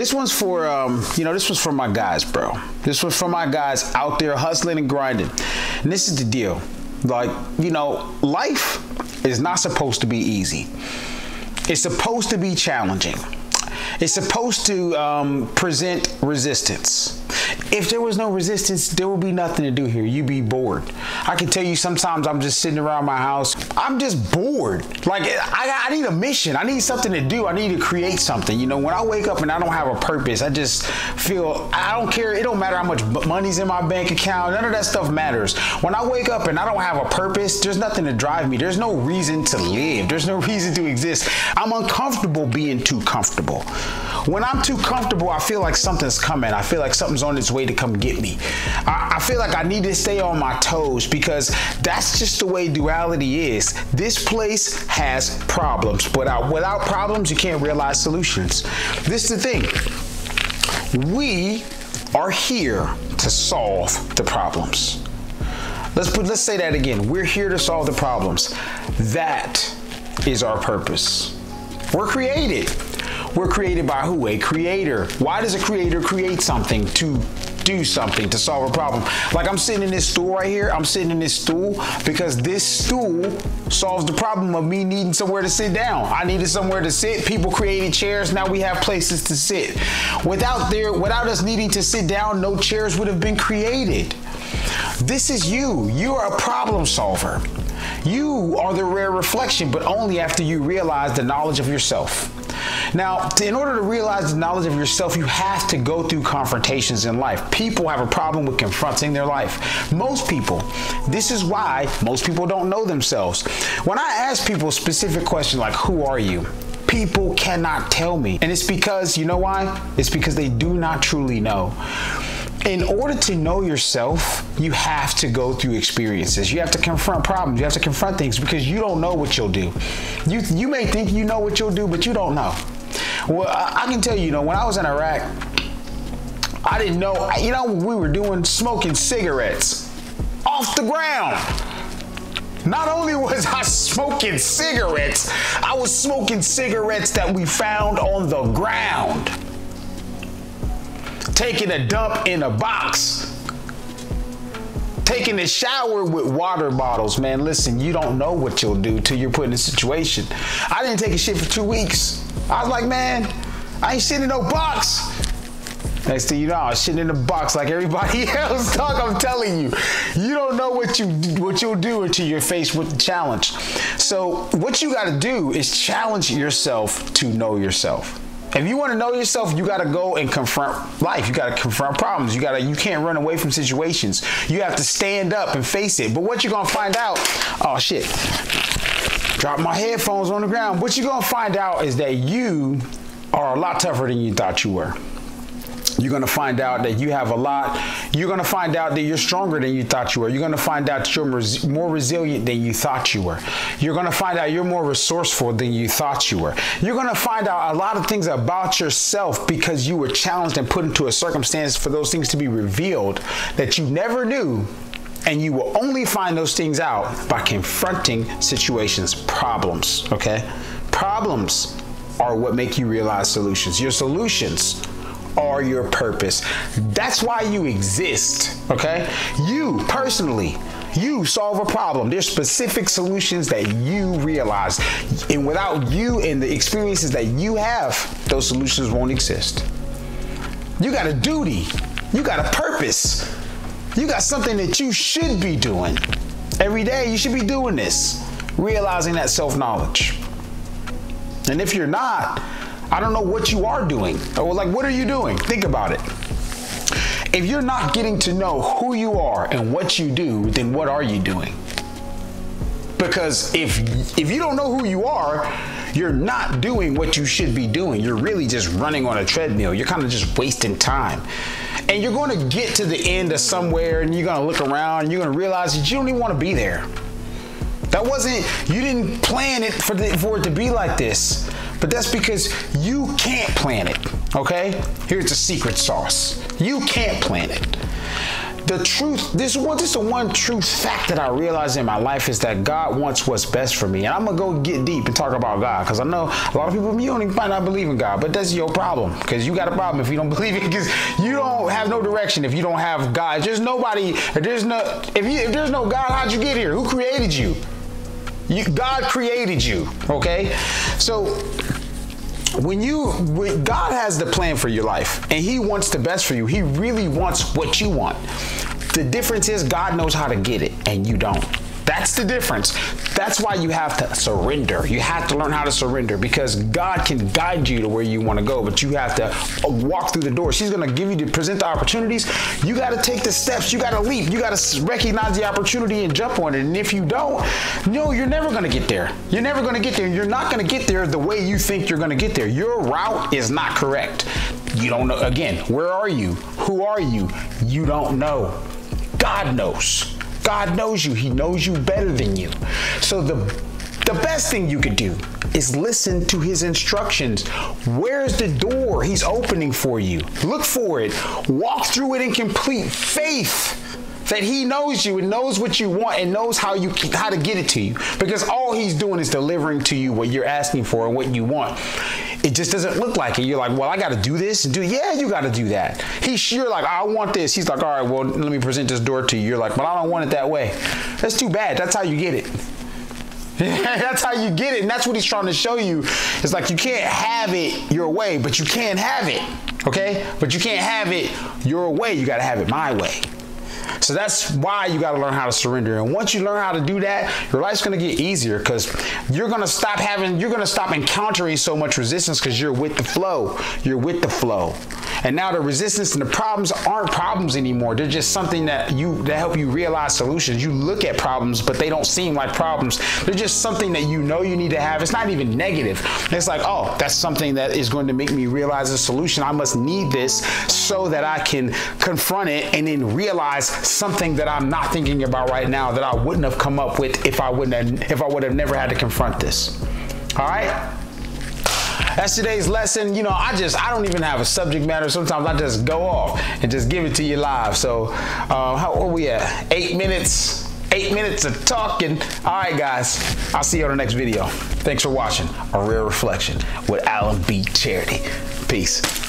This one's for, um, you know, this was for my guys, bro. This was for my guys out there hustling and grinding. And this is the deal. Like, you know, life is not supposed to be easy. It's supposed to be challenging. It's supposed to um, present resistance. If there was no resistance, there would be nothing to do here. You'd be bored. I can tell you sometimes I'm just sitting around my house. I'm just bored. Like I, I need a mission. I need something to do. I need to create something. You know, when I wake up and I don't have a purpose, I just feel I don't care. It don't matter how much money's in my bank account. None of that stuff matters. When I wake up and I don't have a purpose, there's nothing to drive me. There's no reason to live. There's no reason to exist. I'm uncomfortable being too comfortable. When I'm too comfortable, I feel like something's coming. I feel like something's on its way to come get me. I, I feel like I need to stay on my toes because that's just the way duality is. This place has problems, but without, without problems, you can't realize solutions. This is the thing. We are here to solve the problems. Let's put let's say that again. We're here to solve the problems. That is our purpose. We're created. We're created by who? A creator. Why does a creator create something? To do something to solve a problem. Like I'm sitting in this stool right here. I'm sitting in this stool because this stool solves the problem of me needing somewhere to sit down. I needed somewhere to sit. People created chairs. Now we have places to sit. Without there, without us needing to sit down, no chairs would have been created. This is you. You are a problem solver. You are the rare reflection, but only after you realize the knowledge of yourself. Now, in order to realize the knowledge of yourself, you have to go through confrontations in life. People have a problem with confronting their life. Most people. This is why most people don't know themselves. When I ask people specific questions like, Who are you? People cannot tell me. And it's because, you know why? It's because they do not truly know in order to know yourself, you have to go through experiences. You have to confront problems. You have to confront things because you don't know what you'll do. You you may think you know what you'll do, but you don't know. Well, I, can tell you, you know, when I was in Iraq, I didn't know. You know, we were doing smoking cigarettes off the ground. Not only was I smoking cigarettes, I was smoking cigarettes that we found on the ground taking a dump in a box, taking a shower with water bottles. Man, listen, you don't know what you'll do till you're put in a situation. I didn't take a shit for two weeks. I was like, man, I ain't shitting in no box. Next thing you know, I'm shitting in the box like everybody else. Dog, I'm telling you, you don't know what you what you'll do until you're faced with the challenge. So what you got to do is challenge yourself to know yourself. If you want to know yourself, you got to go and confront life. You got to confront problems. You got to you can't run away from situations. You have to stand up and face it. But what you're going to find out, oh shit. Drop my headphones on the ground. What you're going to find out is that you are a lot tougher than you thought you were. You're going to find out that you have a lot. You're going to find out that you're stronger than you thought you were. You're going to find out that you're more resilient than you thought you were. You're going to find out you're more resourceful than you thought you were. You're going to find out a lot of things about yourself because you were challenged and put into a circumstance for those things to be revealed that you never knew and you will only find those things out by confronting situations, problems, okay? Problems are what make you realize solutions. Your solutions are your purpose. That's why you exist, okay? You personally, you solve a problem. There's specific solutions that you realize. And without you and the experiences that you have, those solutions won't exist. You got a duty, you got a purpose, you got something that you should be doing. Every day, you should be doing this, realizing that self knowledge. And if you're not, I don't know what you are doing. Oh, or like, what are you doing? Think about it. If you're not getting to know who you are and what you do, then what are you doing? Because if if you don't know who you are, you're not doing what you should be doing. You're really just running on a treadmill. You're kind of just wasting time. And you're going to get to the end of somewhere and you're going to look around and you're going to realize that you don't even want to be there. That wasn't you didn't plan it for the, for it to be like this. But that's because you can't plan it, okay? Here's the secret sauce you can't plan it. The truth, this one, this is the one truth fact that I realized in my life is that God wants what's best for me. And I'm gonna go get deep and talk about God because I know a lot of people you don't might not believe in God, but that's your problem because you got a problem if you don't believe it because you don't have no direction if you don't have God. There's nobody. There's no if you if there's no God, how'd you get here? Who created you? You, God created you, okay? So when you when God has the plan for your life and he wants the best for you, he really wants what you want. The difference is God knows how to get it and you don't. That's the difference. That's why you have to surrender. You have to learn how to surrender because God can guide you to where you want to go, but you have to walk through the doors. She's going to give you to present the opportunities. You got to take the steps. You got to leap. You got to recognize the opportunity and jump on it. And if you don't, no, you're never going to get there. You're never going to get there. You're not going to get there the way you think you're going to get there. Your route is not correct. You don't know. Again, where are you? Who are you? You don't know. God knows. God knows you. He knows you better than you. So the the best thing you could do is listen to his instructions. Where's the door he's opening for you? Look for it. Walk through it in complete faith that he knows you and knows what you want and knows how you how to get it to you because all he's doing is delivering to you what you're asking for and what you want it just doesn't look like it. You're like well i got to do this and do yeah you got to do that. He's you're like i want this. He's like all right well let me present this door to you. You're like but i don't want it that way. That's too bad. That's how you get it. That's how you get it and that's what he's trying to show you. It's like you can't have it your way but you can have it okay? But you can't have it your way. You got to have it my way so that's why you got to learn how to surrender. And once you learn how to do that, your life's going to get easier because you're going to stop having, you're going to stop encountering so much resistance because you're with the flow. You're with the flow. And now the resistance and the problems aren't problems anymore. They're just something that you that help you realize solutions. You look at problems, but they don't seem like problems. They're just something that you know you need to have. It's not even negative. It's like, oh, that's something that is going to make me realize a solution. I must need this so that I can confront it and then realize something that I'm not thinking about right now that I wouldn't have come up with if I wouldn't have, if I would have never had to confront this. All right? That's today's lesson. You know, I just, I don't even have a subject matter. Sometimes I just go off and just give it to you live. So, uh, how are we at? Eight minutes. Eight minutes of talking. All right, guys. I'll see you on the next video. Thanks for watching A Rare Reflection with Alan B. Charity. Peace.